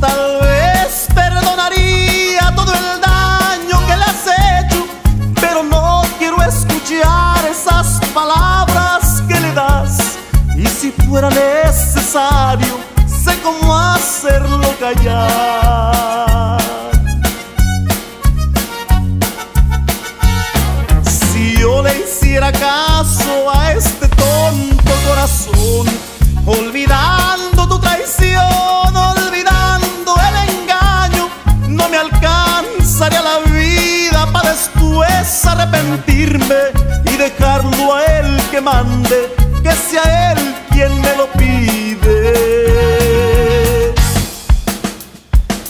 tal vez perdonaría todo el daño que le has hecho, pero no quiero escuchar esas palabras que le das. Y si fuera necesario, sé cómo hacerlo callar. Después arrepentirme y dejarlo a él que mande, que sea él quien me lo pide.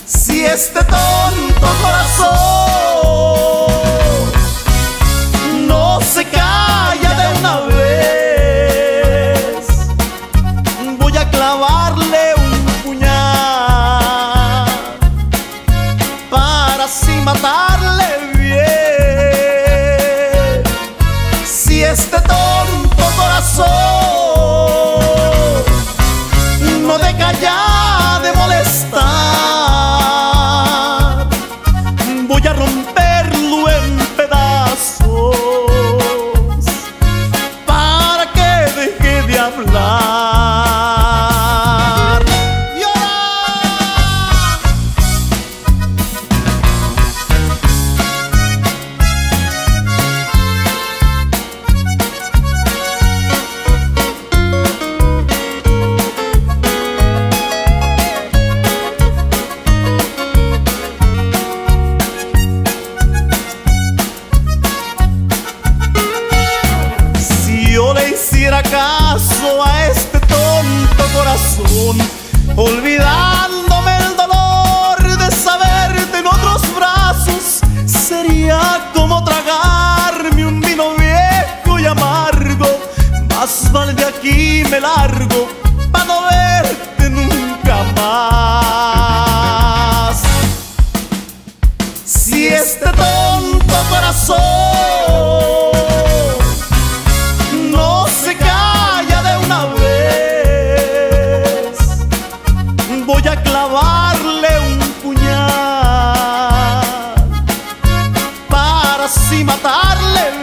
Si este tonto corazón no hiciera caso a este tonto corazón, olvidándome el dolor de saberte en otros brazos, sería como tragarme un vino viejo y amargo. Más vale de aquí me largo para no verte nunca más. Si este tonto corazón más matarle